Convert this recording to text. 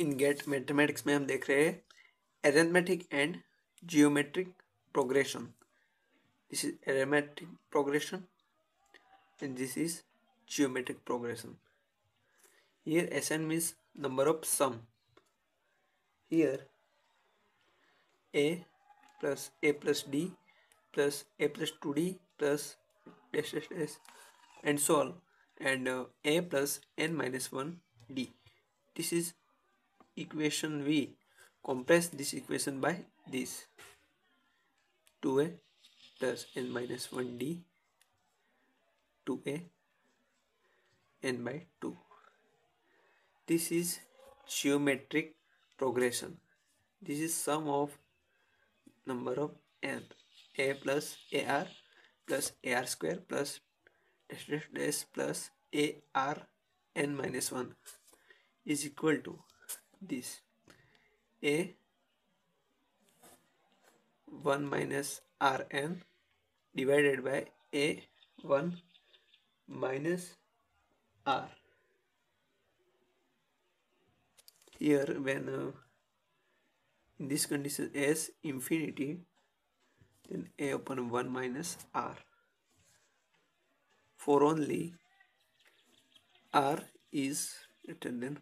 इन gate mathematics में हम देख रहे हैं arithmetic and geometric progression this is arithmetic progression and this is geometric progression here S N means number of sum here A plus A plus D plus A plus two D plus dash dash dash and solve and A plus N minus one D this is equation we compress this equation by this. 2a plus n minus 1 d 2a n by 2 this is geometric progression. This is sum of number of n. A plus ar plus ar square plus dash dash plus ar n minus 1 is equal to this. A 1 minus rn divided by a 1 minus r. Here when uh, in this condition s infinity then a upon 1 minus r. For only r is greater than